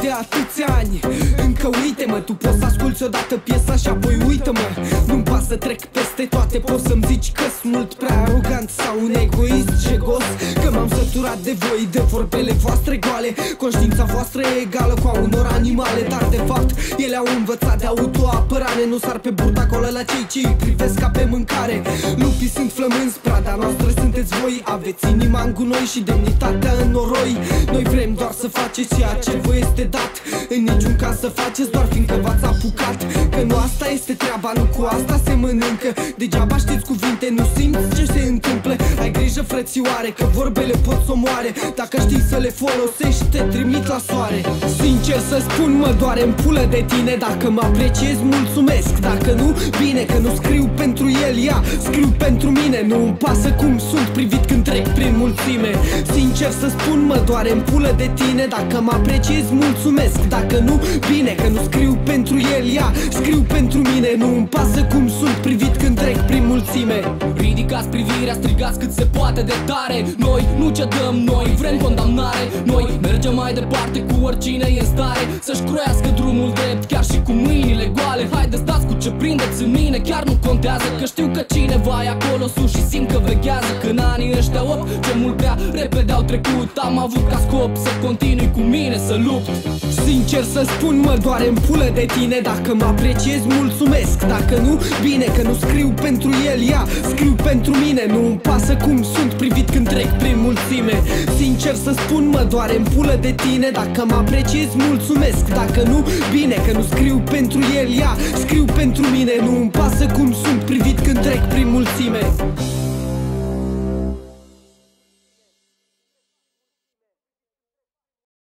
de atâția ani. Încă uite-mă, tu poți să asculti odată piesa și apoi uită-mă. Nu-mi pasă, trec peste toate Poți să-mi zici că sunt mult prea arogant Sau un egoist jegos Că m-am săturat de voi, de vorbele voastre goale. Conștiința voastră e egală cu a unor animale Dar de fapt, ele au învățat de autoapărare. Nu sar pe burta acolo la cei ce îi privesc ca pe mâncare. Lupii sunt flămânzi, prada noastră sunteți voi. Aveți inima în gunoi și demnitatea în noroi. Noi vrem doar să faceți ceea ce vă este dat. În niciun caz să faceți doar fiindcă v-ați apucat. Că nu asta este treaba, nu cu asta se mănâncă. Degeaba știți cuvinte, grijă frățioare, că vorbele pot să moare Dacă știi să le folosești, te trimit la soare. Sincer să spun, mă doare în pulă de tine. Dacă mă apreciezi, mulțumesc. Dacă nu, bine că nu scriu pentru el, ia Scriu pentru mine, nu-mi pasă cum sunt privit când trec prin mulțime. Sincer să spun, mă doare în pulă de tine. Dacă mă apreciezi, mulțumesc. Dacă nu, bine că nu scriu pentru el, ia Scriu pentru mine, nu-mi pasă cum sunt privit când trec prin mulțime. Ridicați privirea, strigați cât se poate de tare. Noi nu cedăm, noi vrem condamnare. Noi mergem mai departe cu oricine e în stare. Să-și croiască drumul drept chiar și cu mâinile goale. Haideți dați cu ce prindeți în mine, chiar nu contează Că știu că cineva e acolo sus și simt că veghează Că în anii ăștia 8 ce mult prea repede au trecut. Am avut ca scop să continui cu mine să lupt. Sincer să spun, mă doare în pulă de tine Dacă mă apreciezi, mulțumesc. Dacă nu, bine că nu scriu pentru el, ia Scriu pentru mine, nu-mi pasă cum sunt privit când trec prin mulțime. Sincer să spun, mă doare în pulă de tine Dacă mă apreciezi, mulțumesc. Dacă nu, bine că nu scriu pentru el, ia Scriu pentru mine, nu-mi pasă cum sunt privit când trec prin mulțime